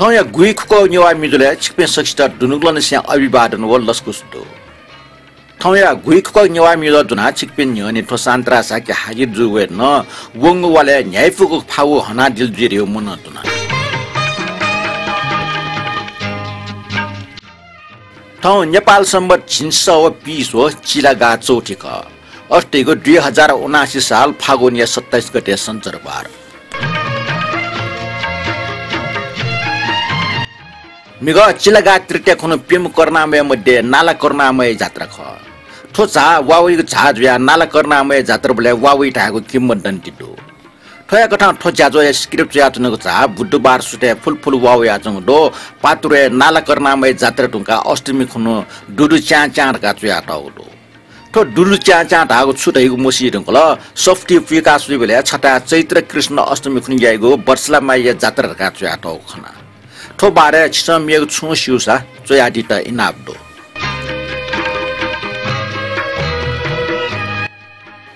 थाया गुई खुको नेवा मिजुले छिकपे सक्सिटा दुनुग्लन से अभिवादन वल लस्कुस्तो थाया गुई खुको नेवा मिजु दुना छिकपे न्यने फसांतरा साके हाजिर जुवे न वंग वाले न्यायफुक फाउ हना दिल जिरियो मन दुना थौ नेपाल सम्बत छिनस व पीस व चिलागा चौठीका अष्टैको 2079 साल फागुनिया 27 गते सञ्चरबार मिग चिलागा तृतीय खुनु पिम कर्णामय मध्ये नाला कर्णामय जात्रा ख। ठो झा वावी झा जुया नाला कर्णामय जात्रा बोले वावी ढाको किम्बन्टन टिटो ठोया कथा ठो ज्याजो स्क्रिप्ट या तुनको झा बुधबार सुटे फुल फुल वावी आजङ डो। पातुरे नाला कर्णामय जात्रा टुङ्का अष्टमी खुनु डुडु च्या च्या का चुया टाउडो ठो डुडु च्या च्या ढाको छुटैको मोसी ढुङ्कल सफ्टी पिका सुइ बेले छटा चैत्र कृष्ण अष्टमी खुनु याइगो वर्षलामा या जात्रा का चुया टाउ खना। ठो बारे छिसा मिएको छु सिउसा चोयाडी त इनाब्दो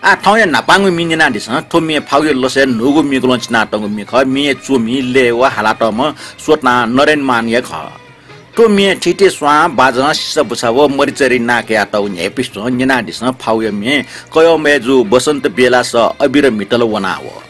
आ ठाउँ नापाङ मिङ्गे नाडिस थो मिए फाउ लसे नुगु मिगलो चिना टंग मि ख मिए चु मि ले वा हाला त म सोतना नरेन मान ये ख तो मिए ठिटे स्वा बाज सिस बुसा व मरिचरी नाके आ त न्हे पिस्तो निना दिस फाउ मिए कयो मेजु बसन्त बेला स अबिर मिटल वना हो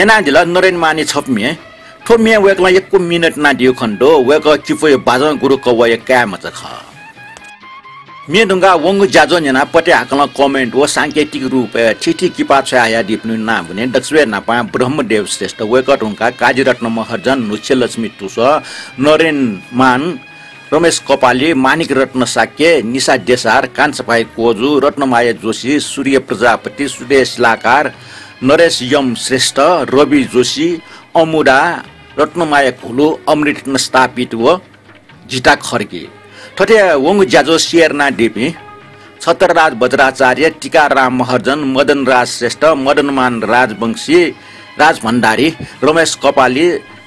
नेना दिल नरेन माने छपमे ठोमिया वेकला एकको मिनट ना दियो खण्डो वेक किफो बाजन गुरु कवय क्या मच ख मे ढुङ्गा वङ्गु जाजो नेना पटे हाकल कमेन्ट व साङ्केतिक रूप ठिठी किपा छ आया दिप्नु ना भने दक्षवे नापा ब्रह्मदेव श्रेष्ठ वेक ढुङ्गा काजीरत्न महर्जन नुच्चे लक्ष्मी तुस नरेन मान रमेश कपाली मानिक रत्न साक्य निशा देसार कान्छपाई कोजु रत्नमाया जोशी सूर्य प्रजापति सुदेश लाकार नरेश यम श्रेष्ठ रवि जोशी अमुडा रत्नमाया घुलो अमृत स्थापित व जिता खर्के ठटे वङ ज्याजो सियरना डेपी छत्रराज बज्राचार्य टिकाराम महर्जन मदनराज श्रेष्ठ मदनमान राजवंशी राज भण्डारी रमेश कपाली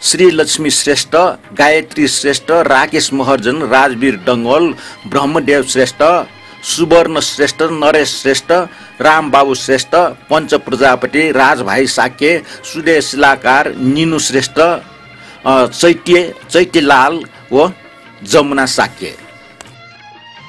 श्री लक्ष्मी श्रेष्ठ गायत्री श्रेष्ठ राकेश महर्जन राजवीर डङ्गल ब्रह्मदेव श्रेष्ठ सुवर्ण श्रेष्ठ नरेश श्रेष्ठ रामबाबु श्रेष्ठ पञ्च प्रजापति राजभाइ साके सुदेश शिलाकार निनु श्रेष्ठ चैत्य चैत्यलाल व जमुना साके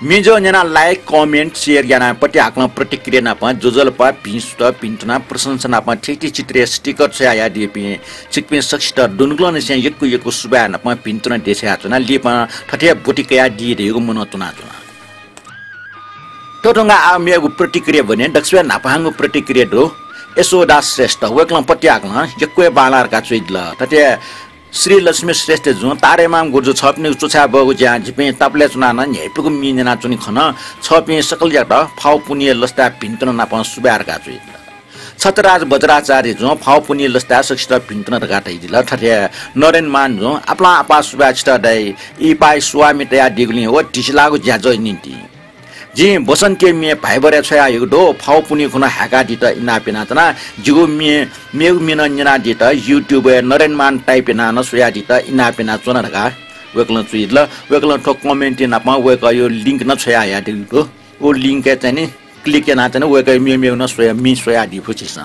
मिजो जना लाइक कमेन्ट सेयर ज्ञाना पट्टि हाक्न प्रतिक्रिया नापा जोजलपा भिस्ट पिन्टुना प्रशंसा नापा ठिटी चित्रे स्टिकर छ आया दिए चिकपि सक्षित डुनग्लो ने से यक्कु यक्कु सुबा नापा पिन्टुना देसे हाचुना लिपा ठठे बुटिकया दि देगु मन तुना टोटोंगा आ मेगु प्रतिक्रिया भने दक्षवे नापाहाङु प्रतिक्रिया दो यसो दास श्रेष्ठ वेक्ल हाक्न यक्कु बालारका चुइदल ठठे श्री लक्ष्मी श्रेष्ठ जु तारेमाम गुर्जु छप्ने चुछा बगु ज्या झिपे तापले चुनान न्याइपुगु मिनेना चुनि खन छपे सकल ज्याट फाउ पुनिय लस्ता भिन्तन नाप सुब्यारका चुइ छतराज बज्राचार्य जो फाउ पुनिय लस्ता सक्षित भिन्तन गाटै दिल ठठे नरेन मान जो आपला आपा छिटा दाइ इ स्वामी तया दिगुली हो जी बसन्ते मे भाइबरे छया युडो फाउ पुनि खुना ह्याका दित इना पिना तना जिगु मे मेउ मिन निना दित युट्युब नरेन मान टाइप ना न सोया दित इना पिना चोना रका वेकल चुइल वेकल ठो कमेन्ट ना पा वेक यो लिंक न छया या दिगु। ओ लिंक चाहिँ नि क्लिक ना चाहिँ वेक मे मे न सोया मि सोया दि फुचिस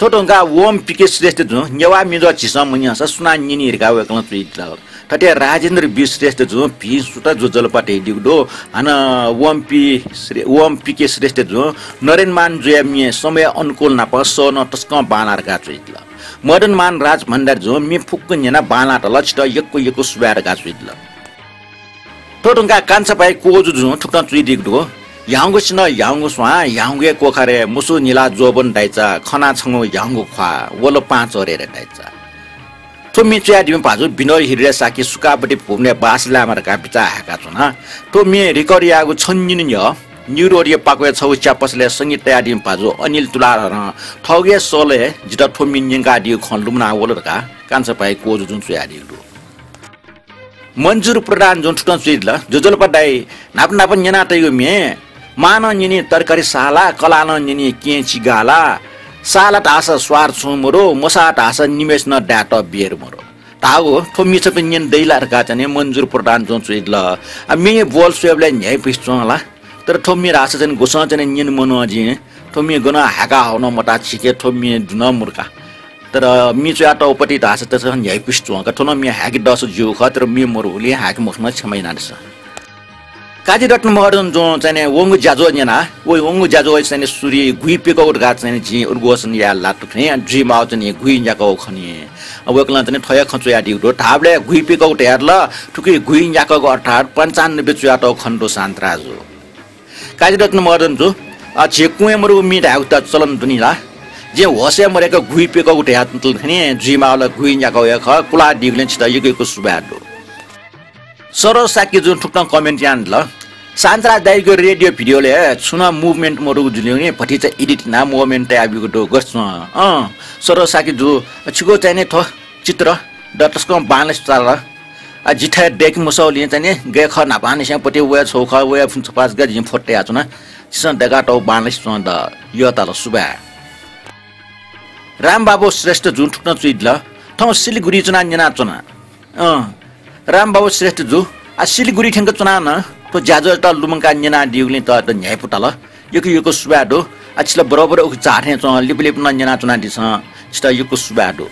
थोटोंगा वोम पिके श्रेष्ठ जु नेवा मिजो छिसा मुनिया सुना ठटे राजेन्द्र विश्रेष्ठ जो पी सुटा जो जलपाटे डिगडो हन वम्पी श्रे वम्पी श्रेष्ठ जो नरेन मान जोया समय अनुकूल नाप स न टस्क बानार गा चुइतल मदन मान राज भण्डार जो मि फुक्क नेना बाना त लचित यक्को यक्को सुबार गा चुइतल टोटुङका कान्छा पाइ कोजु जो ठुक्क चुइ डिगडो याङ्गु सिन याङ्गु याङ्गु कोखारे मुसु निला जोबन दाइचा खना छङो याङ्गु ख्वा वलो पाँच ओरेर दाइचा तो मी चिया दिम पाजु बिनोय हिरे साकी सुकापट्टि भुम्ने बास लामरका बिचा हाका छन् तो मी रिकरी आगु छन्जिन न्युरोरिय पाको छौ च्यापसले संगीत तया पाजु अनिल तुला र ठगे सोले जित ठोमिन निंगा दिउ खन्लुमना वलरका कान्छ पाइ कोजु जुन सुया दिउ मन्जुर प्रधान जुन ठुटन सुइल जोजल पडाइ नाप नाप न्याना तयु मे मान निनी तरकारी साला कलान निनी केची गाला साला टास स्वार छु मरो मसा टास निमेष न डाट बियर मरो। तागो थो मिछ पनि दैला का चाहिँ मन्जुर प्रधान जो छु ल। मे बोल सुबले न्याय पिस्छु ला तर थो मी रास चाहिँ गोस चाहिँ निन मन थो मी गन हाका हन मटा छिके थो मी दुन मुर्का तर मी चाहिँ आटा उपति धास त न्याय पिस्छु न मी हाकी दस जिउ ख तर मी छ काजीरत्न महर्जन जो चाहिँ वङ्गु ज्याजो नेना ओ वङ्गु ज्याजो चाहिँ सुरी घुइ पेको गा चाहिँ झि उर्गोसन या लाटु थे ड्री माउ चाहिँ घुइ ज्याको खनि अब वकला चाहिँ ठय खचो या दिउ ठाबले घुइ पेको हेर ल ठुकी घुइ ज्याको अर्थात पन्चानब्बे चुयाटो खण्डो शान्तराजु काजीरत्न महर्जन जो छे कुए मरु हाउ त चलन दुनिला जे होसे मरेको घुइ पेको उठे हात खनि ड्री माउला घुइ ज्याको या ख कुला दिगले छिता यगेको सुबाडो सरो साकी जुन ठुक्न कमेन्ट यान ल सान्त्रा दाईको रेडियो भिडियोले छुन मुभमेन्ट म रुगु जुल्यो पट्टि चाहिँ एडिट ना मुभमेन्ट डो गर्छु अँ सरो साकी जु छिगो चाहिने थो चित्र डटस्को बाँले चाल जिठा डेक मुसौली चाहिँ गे ख नापाने पट्टि वे छौख वे फुन्छ पास गे झिम फोटे आछु न चिसन डेगा टौ बाँले द यो तल सुबा रामबाबु श्रेष्ठ जुन ठुक्न चुइद ल ठाउँ सिलगढी चुना निना चुना अँ रामबाबु श्रेष्ठ जु आ सिलगढी ठ्याङ्क चुना न तो ज्याजो त लुमङका निना दिउले त न्याय पुटाल यो यो सुबाडो अछिला बरोबर उख चाठे च लिप लिप न निना चुना दिस छिटा यो सुबाडो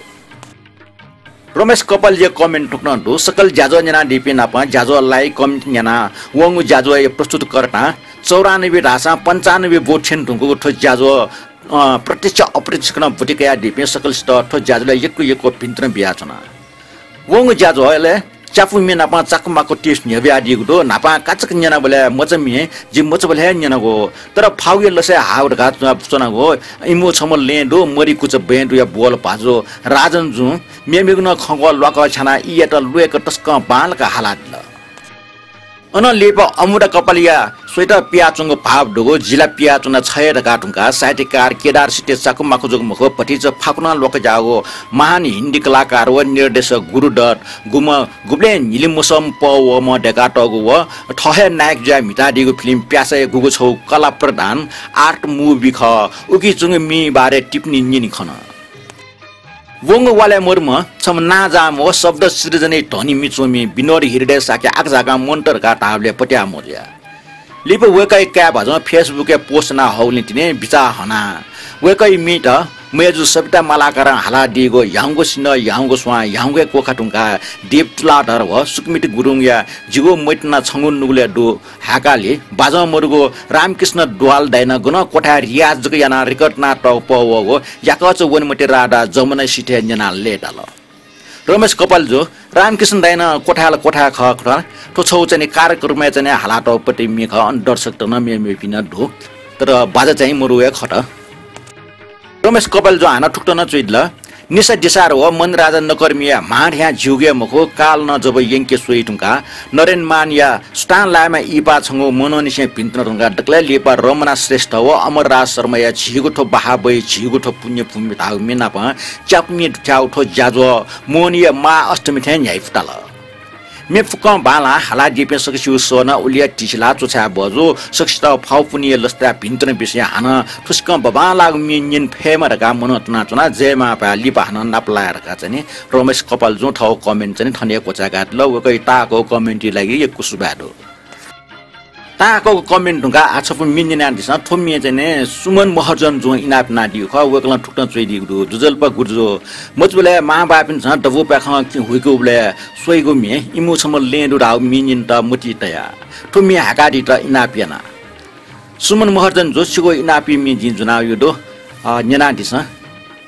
रमेश कपाल जे कमेन्ट टुक्न दु सकल ज्याजो निना डिपि नाप ज्याजो लाई कमेन्ट निना वंगु ज्याजो प्रस्तुत करता चौरानब्बे ढासा पन्चानब्बे बोट छेन ढुङ्गो ठो ज्याजो प्रत्यक्ष अप्रत्यक्ष भुटिकया ढिपे सकल ठो ज्याजुलाई यक्कु यक्को भित्र बिहा छन् वङ ज्याजो अहिले च्यापु मे नापा चाकु माको टेस्ट आदि गुडो नापा काचक न्याना बोले मच मे जि मच बोले न्याना गो तर फाउ लसे हाउड घात गो इमो छमल ले मरि कुच बेन्ड या बोल पाजो राजन जु मे मेगुन खंगो लक छना इयत लुएक टस्क बालका हालात ल अन लेप अमुडा कपालिया स्वेट पियाचुङ भाव ढुगो जिल्ला पियाचुना छय काटुङका साहित्यकार केदार सिटे चाकु माखु पटिच फाकुना लोक जागो महान हिन्दी कलाकार व निर्देशक गुरु डट गुम गुब्ले निलिमुसम प व म डेका टगु व ठहे नायक ज्या मिटाडिगु फिल्म प्यासे गुगु छौ कला प्रधान आर्ट मुभी ख उकी चुङ मी बारे टिप्नी निनि खन वोङ वाले मोर्म छम नाजा मो शब्द सृजने धनी मिचोमी बिनोर हिरडे साके आक जागा मोन्टर का पट्या मोर्या लिप वेकै क्या भज फेसबुक पोस्ट ना हौले तिने बिचा हना। वेकै मिट मेजु सबिता मालाकार हाला दिगो याङ्गो सिन याङ्गो स्वा याङ्गो कोखा टुङ्का देव तुलाधर व सुकमिट गुरुङ या जिगो मैटना छङ्गु नुगुले डु हाकाले बाज मरुगो रामकृष्ण डुवाल दाइन गुन कोठा रियाज जग याना रिकट ना ट प व याकच वन मटे राडा जमुना सिटे जना ले डाल। रमेश कपाल जो रामकृष्ण दाइन कोठा कोठा ख ठो छौ चाहिँ कार्यक्रममा चाहिँ हाला टपट्टि मेख दर्शक त न मे मे पिन ढो तर बाजा चाहिँ मरुए खट। रमेश कपाल जो हाना ठुक्ट नचुइद ल। निसा डिसार हो मन राजा नकर्मिया माड यहाँ झिउगे मुखो काल न जब यङ्के सोइ टुङ्का नरेन मान या स्टान लामा इपा छङ्गो मनोनिसे भिन्त्र टुङ्का डक्ला लेपा रमना श्रेष्ठ हो अमर राज शर्मा या झिगुठो बहाबै झिगुठो पुण्य पुण्य धाउ मेना प च्याप्मी ठ्याउठो ज्याजो। मोनिया मा अष्टमी ठ्यान ह्याइफुटाल मे फुक बाला हाला दिपे सकसिउ सोना उलिया टिसला चोछा बजो सक्सिता फाउ पुनिय लस्ता भिन्त्र बिसे हान बबा लाग मिन फेमा रका मन तना चना जेमा पा लिपा हान नापला रका चाहिँ रमेश कपाल जो ठाउँ कमेन्ट चाहिँ ठनिया कोचा गात ल वकै ताको कमेन्टी लागि एक कुसुबाडो ताको कमेन्ट ढुङ्गा आछपु मिन्ने नादिस थोमिए चाहिँ सुमन महर्जन जो इनाप नादियो ख वेकला ठुक्न चोइदियो दु जुजल्प गुर्जो। मचबुले महाबापिन छ डबु पाख हुइको बुले सोइगो मि इमु छम लेडु राउ मिनिन त मुति तया। थोमि हाकादि त इनापियाना सुमन महर्जन जो सिगो इनापि मि जिन जुना यो दो न्यना दिस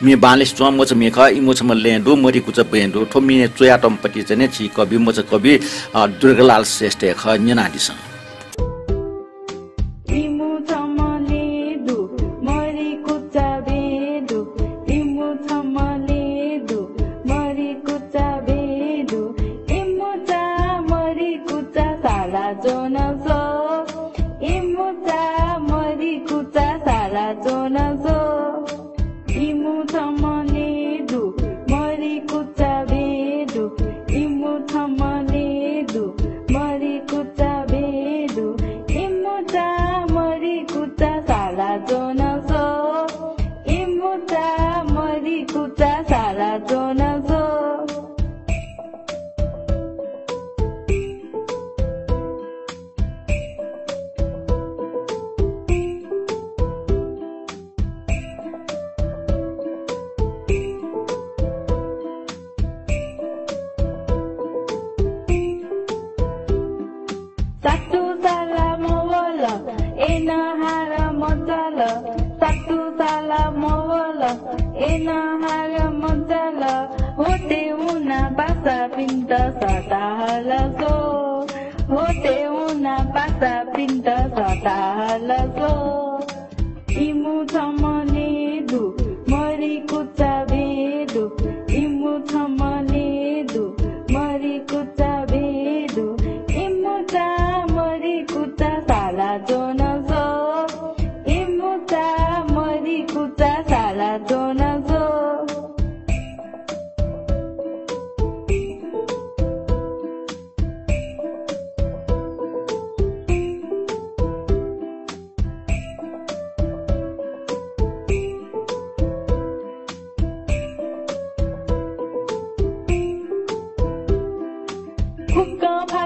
मि बालिस चो मच मेख इमु छम लेडु मरि कुच बेन्दु थोमि चोया टम्पति चाहिँ छि कवि मच कवि दुर्गलाल श्रेष्ठ ख न्यना दिस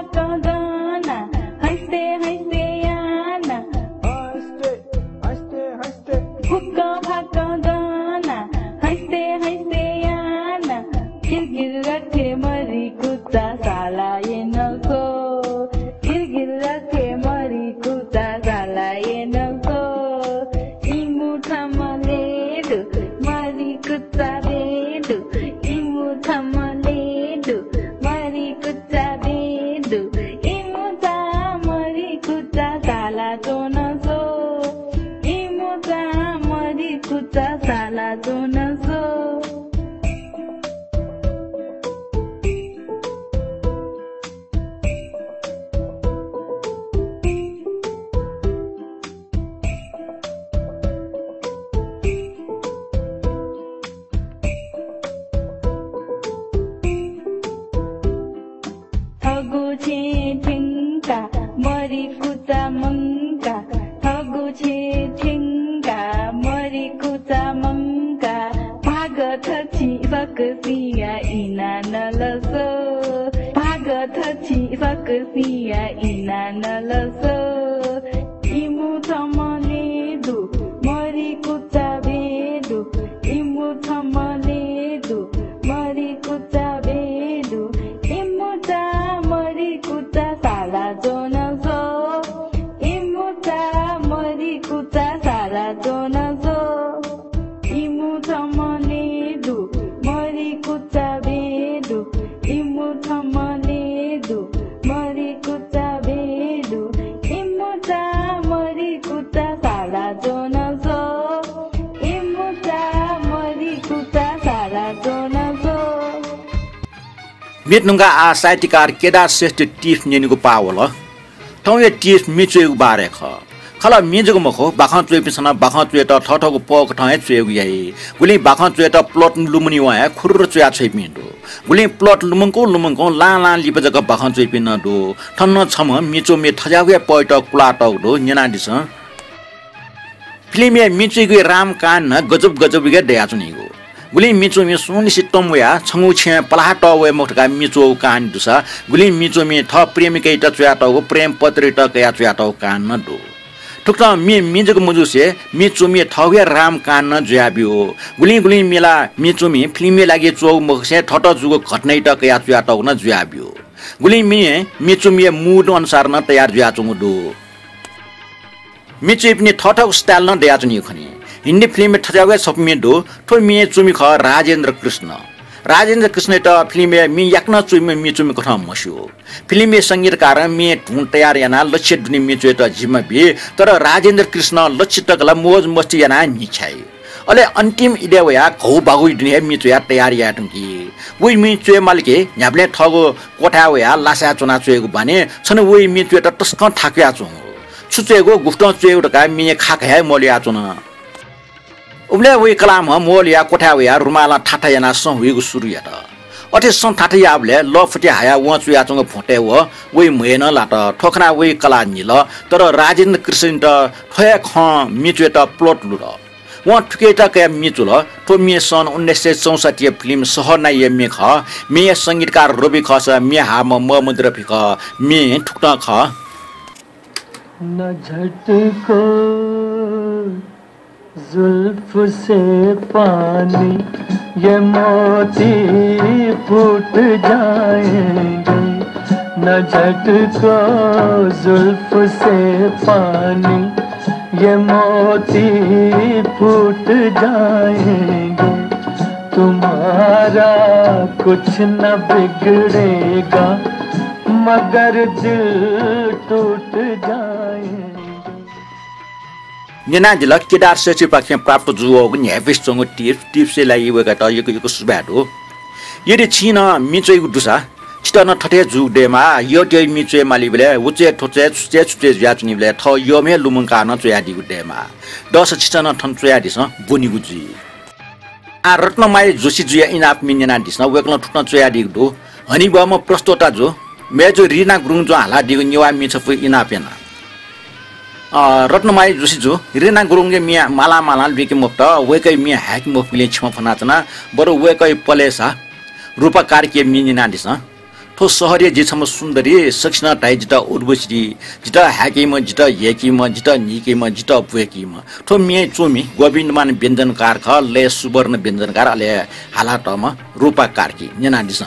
मिट्नुङ्गा आ साहित्यकार केदार श्रेष्ठ टिफ नेनिको पावल? ठाउँ या टिफ मिचुएको बारे ख। खला मिजुको मखो बाखा चुए पिछना बाखा चुए त ठठको पक ठाए चुए गुयाई गुली बाखा चुए त प्लट लुमुनी वा खुर चुया छै पिन्दो गुली प्लट लुमुङको लुमुङको ला ला लिप जग बाखा चुए पिन दो ठन्न छम मिचो मे ठजावे पयट कुला टक दो न्याना दिस। फिल्म मिचुको राम कान गजब गजब गे दया चुनिगो। गुली मिचो मि सुनि सितम या छङु छे पलाह ट वे मोठका मिचो कान दुसा गुली मिचो मि थ प्रेमिकै त चुया त प्रेम पत्री त कया चुया त कान न दो ठुक मि मिजको मुजुसे मि चुमी ठगे राम कान जुयाबियो गुली गुली मेला मि चुमी फिल्मी लागि चौ मुखसे ठट जुगो घटनै त कया चुया त न जुयाबियो गुली मि मि चुमी मुड अनुसार न तयार जुया चुङु दु मि चुइ पनि ठट स्टाइल न दया चुनि खनि हिन्दी फिल्म ठजागे सपमे दु ठो मि चुमी ख राजेन्द्र कृष्ण राजेन्द्र कृष्ण त फिल्म मि याक्न चुइमे मि चुमी कथा मस्यो फिल्म सङ्गीतकार मे ढुङ तयार याना लक्ष्य दुनि मि चुए त जिम्मा बि तर राजेन्द्र कृष्ण लक्ष्य तकला मोज मस्ती याना निछाइ अले अन्तिम इडे वया घौ बागु दुनि मि चुया तयार या टंकी वइ मि चुए मालिके न्याबले ठगो कोठा वया लासा चुना चुएको भने छन वइ मि चुए त टस्क थाक्या चु छुचेको गुफ्ट चुए मि खाखया मलिया चुना उब्ले वे कलाम ह मोल या कोठा या रुमाला ठाठा याना सं हुइगु सुरु या त। अठे सं ठाठा या उब्ले ल फटे हाया व चुया चंग फोटे व वे मेन लाट ठोखना वे कला निल। तर राजेन्द्र कृष्ण त ठया ख मिचुए त प्लट लुर व ठुके त के मिचुल। तो मे सन 1964 फिल्म सहर ना ये मे ख मे संगीतकार रवि खस मे हाम म मुद्र फिक मे ठुक्न ख। न झटको जुल्फ से पानी, ये मोती फूट जाएँगे। न झटको जुल्फ से पानी, ये मोती फूट जाएँगे। तुम्हारा कुछ न बिगड़ेगा, मगर दिल टूट जाएँगे Kedar sesi paknya प्राप्त जुओ न्यापिस चंगो टिप टिप से लाई वेगा त यको यको सुबाट हो यदि छिन मिचोइ दुसा छिट न ठटे जु डेमा यो ते मिचोइ माली बेले उचे ठोचे छुचे छुचे ज्या चुनि बेले थ यो मे लुमङ का न चोया डेमा दस छिट न ठन चोया दिस बुनि गुजी आ रत्न माइ जोसी जुया इनाप मिनेना दिस न वेकल ठुट्न चोया दिगु दो हनि बम प्रस्तोता जो गुरुङ जो हाला दिगु निवा मिछफु इनापेना रत्नमाई जोसिजु रेना गुरुङगे मिया माला माला बिके मुक्त वेकै मिया ह्याक मुफले छम फनाचना बरु वेकै पलेसा रूपा कार्के मिनि नादिस। ठो सहरिया जिछम सुन्दरी सक्षना टाइ जिता उर्वश्री जिता ह्याकेम जिता हेकिम जिता निकेम जिता पुएकिम ठो मिया चोमी गोविन्दमान व्यञ्जनकार ख ले सुवर्ण व्यञ्जनकार अले हालाटमा रूपा कार्की नेनादिस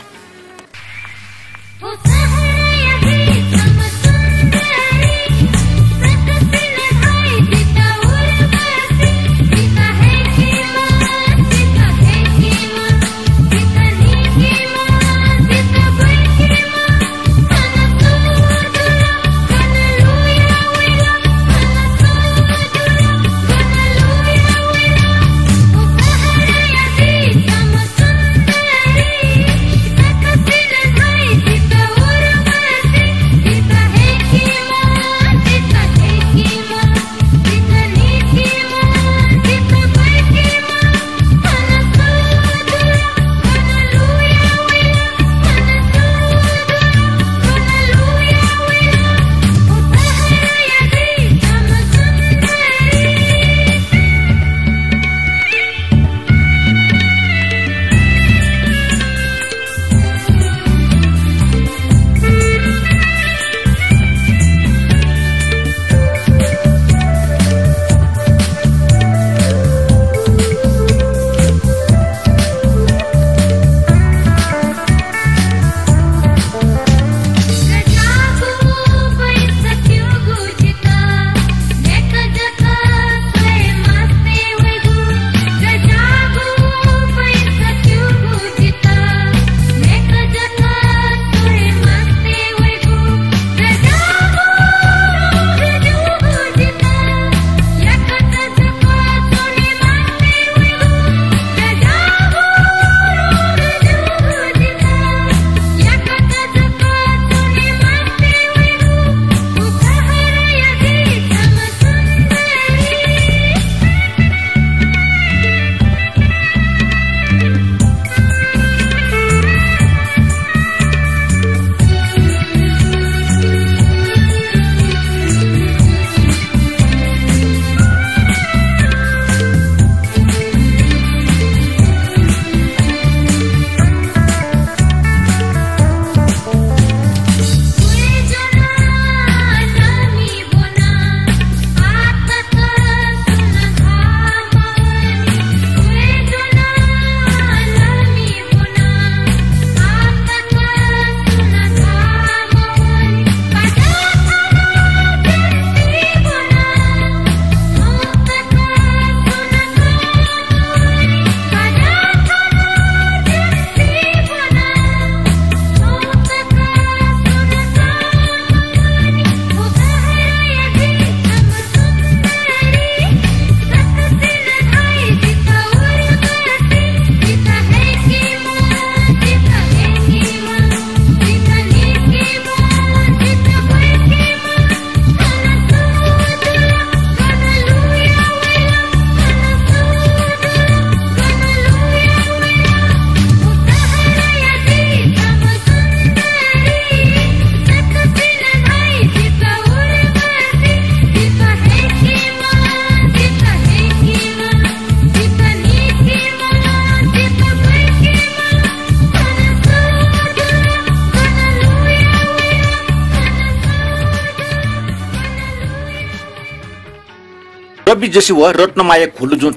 कवि जसी व रत्नमाया खुल्लु जुन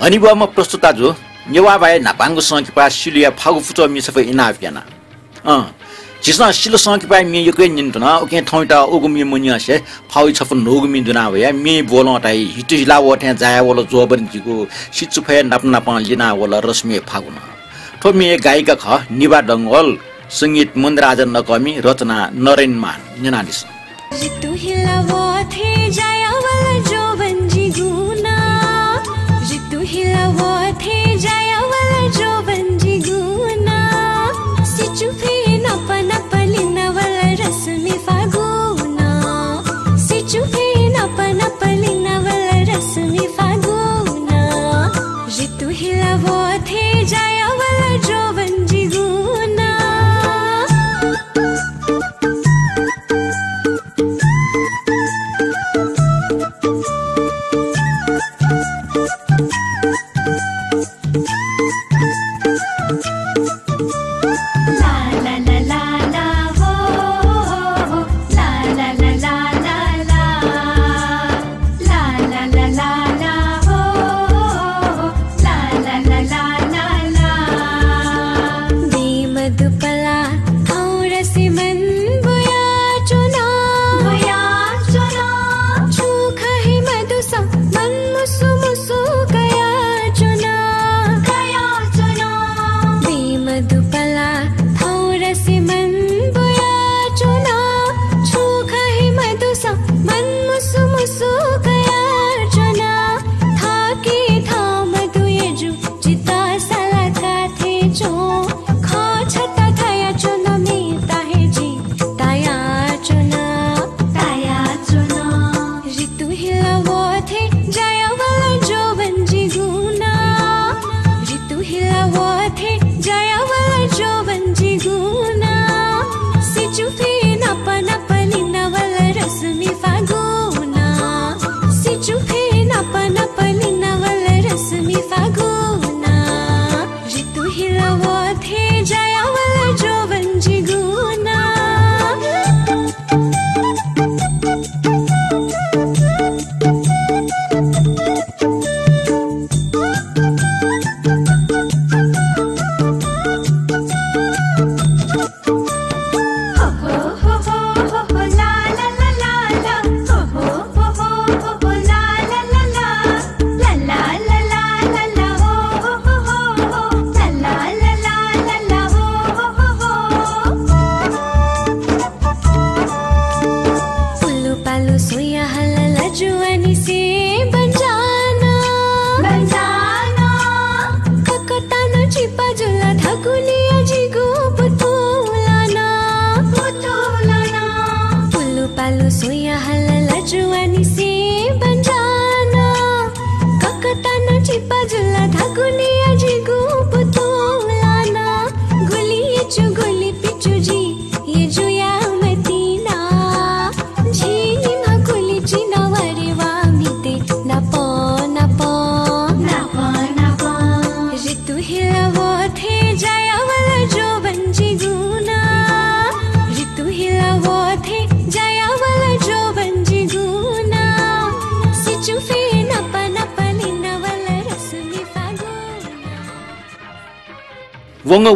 अनि बुवा म प्रस्तुता जो नेवा बाय नापाङ्गो सङ्किपा सिलिया फागु फुचो मिसफै इना पियाना अँ जिसना सिलो सङ्किपा मि यकै निन्तन ओके ठौटा ओगु मि मुनि असे फाउ छफ नोगु मि दुना भया मि बोल टाइ हिट हिला वठे जाया वल जोबन जिगु सिचु फे नाप नाप लिना वल रश्मि फागुन। ठो मि गायिका ख निबा डङ्गल सङ्गीत मन्दराजन नकमी रचना नरेन मान निनादिस। ऋतु हिलावथे जायावल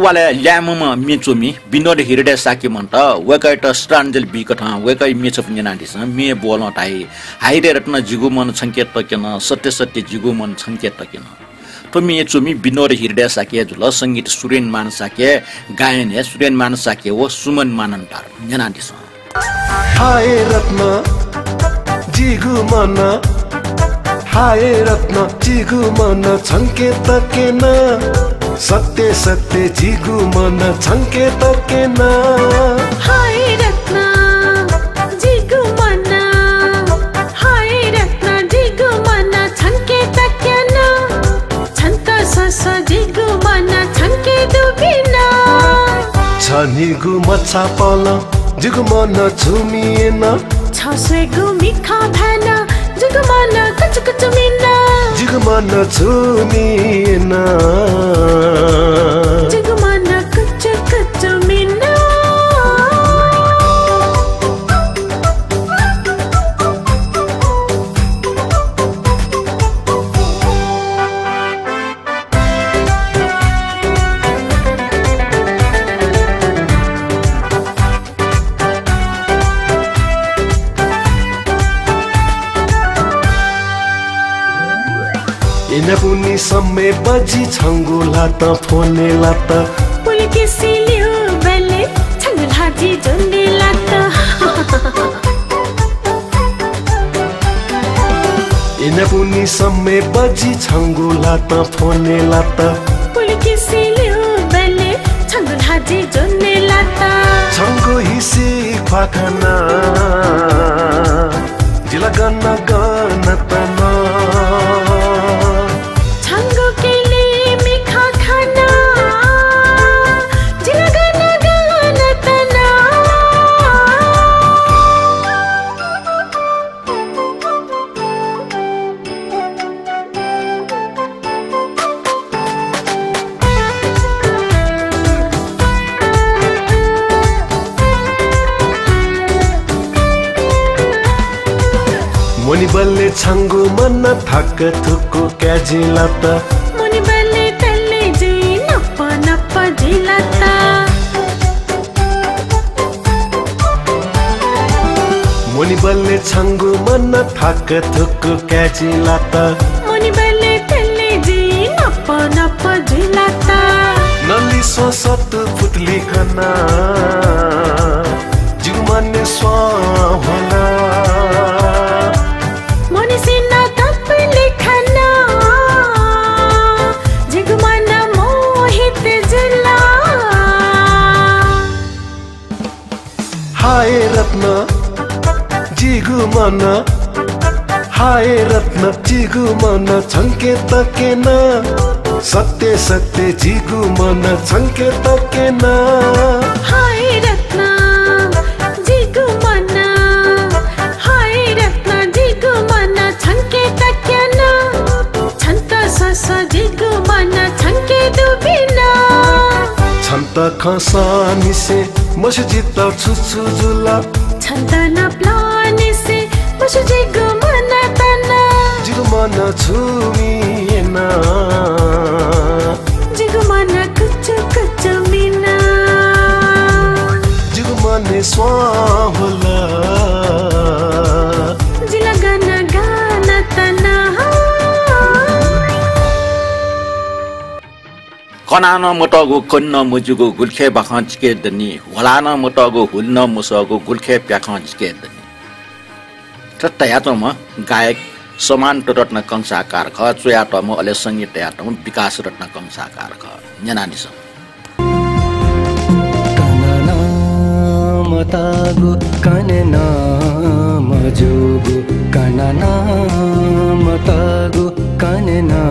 वाले ल्याम मेचो मि बिनोर हिरिडे साके मन त वेकै त स्ट्रान्जेल बि कथा वेकै मेचो पिन नाति मे बोल न ताई हाइरे रत्न जिगु मन संकेत त केन सत्य सत्य जिगु मन संकेत त केन त मेचो मि बिनोर साके जुल संगीत सुरेन मान साके गायन हे सुरेन मान साके व सुमन मानन तार नेनाति स हाय रत्न जिगु मन हाय रत्न जिगु मन छङ्के त केन सत्य सत्य जिगु मन छङ्के हाय रत्न जिगु मन। हाय रत्न जिगु मन छन्के तक्यन छन्त सस जिगु मन छन्के दुबिन। छ पल जिगु मन झुमिएन छ स्वेगु मिखा भन जिगु मन कच कच मिन जिगमा नछुनिएन सम्मे बजी छङ्गुला त फोने लात पुलकी सिलियो बेले छङ्गुल हाजी जुन्ने लात इन पुनी सम्मे बजी छङ्गुला त फोने लात पुलकी सिलियो बेले छङ्गुल हाजी जुन्ने लात छङ्गु हिसी ख्वाखाना जिला गन्न गन तना बल्ले छङ्गु मन थाक थुक्कु क्याजिला त मुनि बल्ले तल्ले जी नप्प नप्प जिलाता मुनि बल्ले छङ्गु मन थाक थुक्कु क्याजिला त मुनि बल्ले तल्ले जी नप्प नप्प जिलाता नली सत पुतली खना जिउमाने स्वा होला हाय रत्न जिगु मन। हाय रत्न जिगु मन छङ्के तकेन सत्य सत्य जिगु मन छङ्के तकेन हाय जिगमना छन्के दुबिना छन्त खसानिसे मसु जित्त छुछु जुला छन्त नप्लाने से पशु जिगमना तना। जिगु मन छुमिएन जिगमना कुचु कुचु मिना। जिगु मने स्वा कनान मटगो कन्न मुजुगो गुल्खे बाख झिकेदनी होलान मटगो हुल्न मुसगु गुल्खे प्याख झिकेदनी म गायक समान रत्न कंसाकार ख चुयाटम अले सङ्गीत म विकास रत्न कंसाकार ख नेनानिस मतागु कनना मजुगु कनना मतागु कनना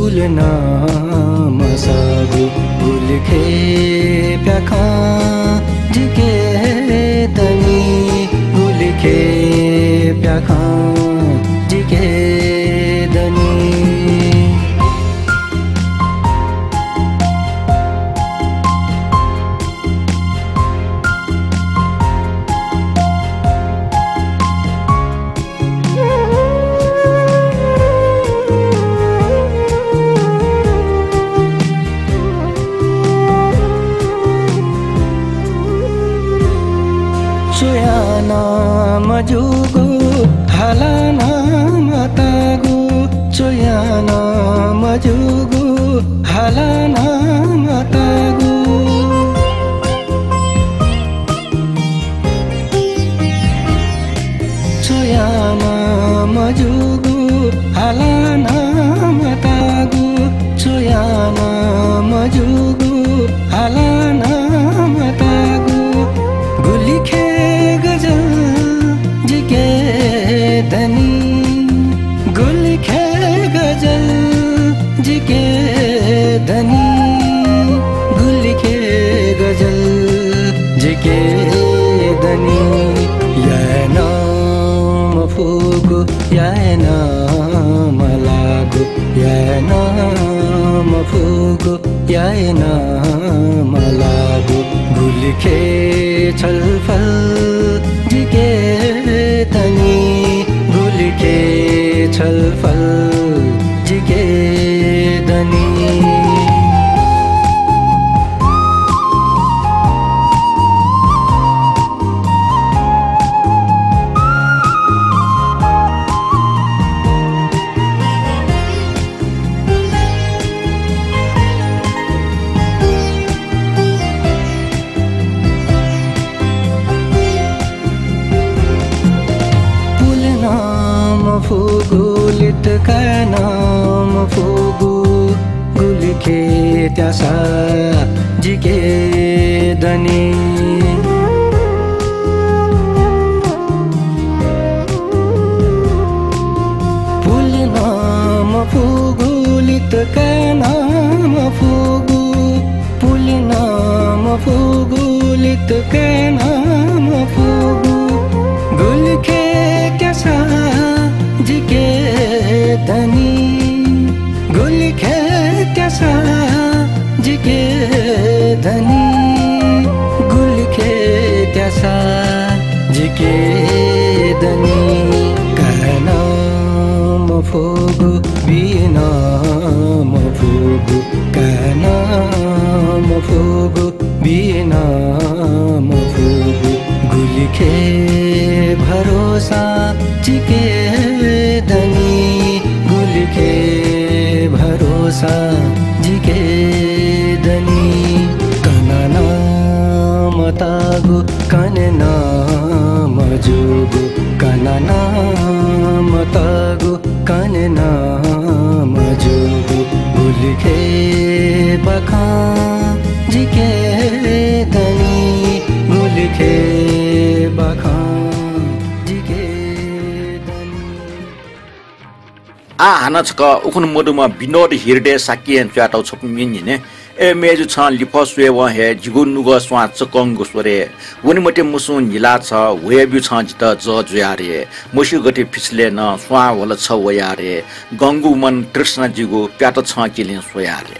भूल नाम सागु भूल खेप्या प्याखा झिके तनी भूल खेप्या प्याखा। नाम फुगु पुल नाम फुगुलित नाम फुगु। गुलखे कैसा जिके धनी। गुलखे कैसा जिके धनी। गुलखे कैसा जिके धनी। कहना मफुगु बीना मफुगु महोगु विभूग गुलखे भरोसा जे धनी गुलखे भरोसा जे धनी का मगु कनूग कनगु कनना आ हाना छक उखुन मडुमा विनोद हिर्डे साकियन च्वाटौ छप मिनिने ए मेजु छ लिफ सुए व हे जिगु नुग स्वा चकङ वनि मुसु निला छ वे बि छ जित ज जुया रे मुसु गति फिसले न स्वा वल छ वया रे गंगु मन कृष्ण जिगु प्याट छ किले सोया रे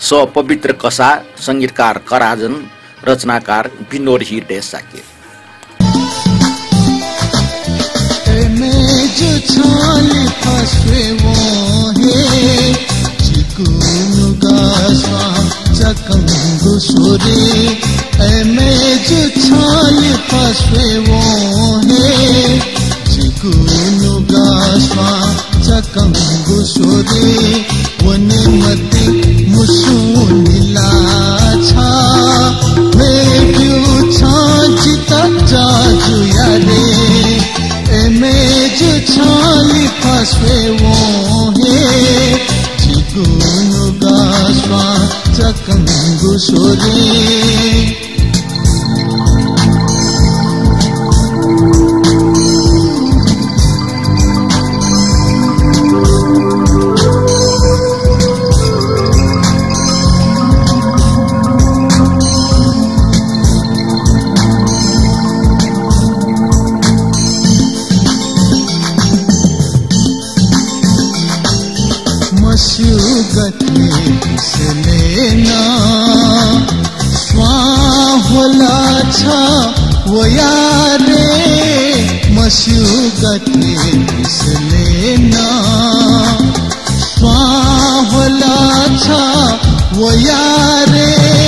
स पवित्र कसा संगीतकार कराजन रचनाकार विनोद हिर्डे साकिय छाल फसवे वो है। चिकुनु गास्वा चकंगु वो है। चिकुनु गास्वा चकंगु सुरे वने मते मुसुनिला छा वो हे चिकुनु गास्वा चकंगु सोरे स्वाहोला छ वया रे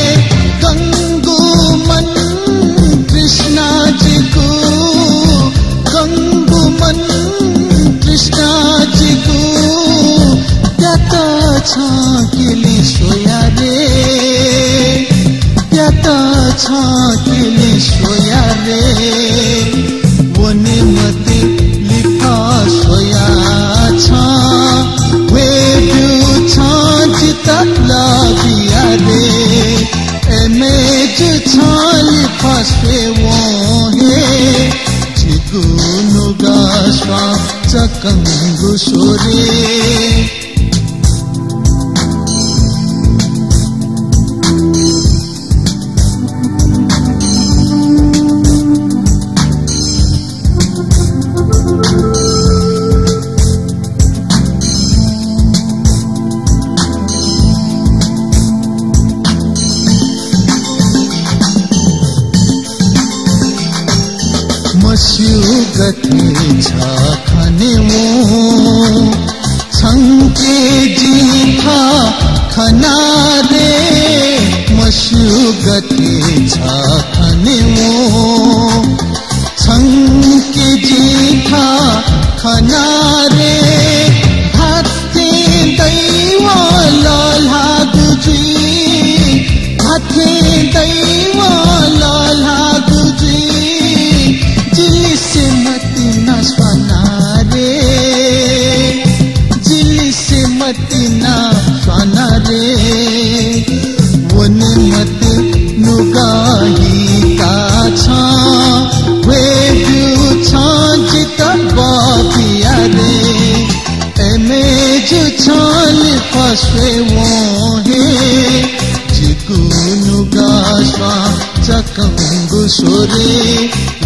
गतिरे फसवे वो हे जिकुनु गास्वा चकंगु सोरे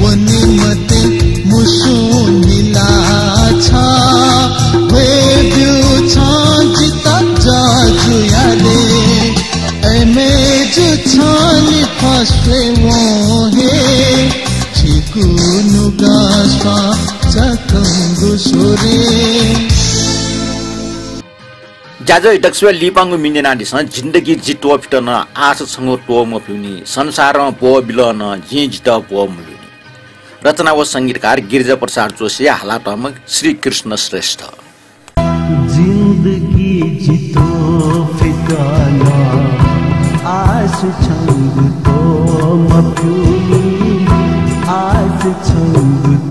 वनि मते मुसु नीला छा वे बिउ छा जिता जाजु यारे एमे जो छाल फसवे वो हे जिकुनु गास्वा चकंगु सोरे ज्याजो डक्सुवा लिपाङ्गु मिन्देनादिसँग जिन्दगी जितुवा फिटन आशसँग टो म पिउनी संसारमा पो बिलन झि जित पो मुलुनी। रचना व सङ्गीतकार गिरिजा प्रसाद जोशी हालाटमक श्री कृष्ण श्रेष्ठ। जिन्दगी जितो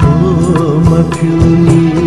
तो मफ्यूनी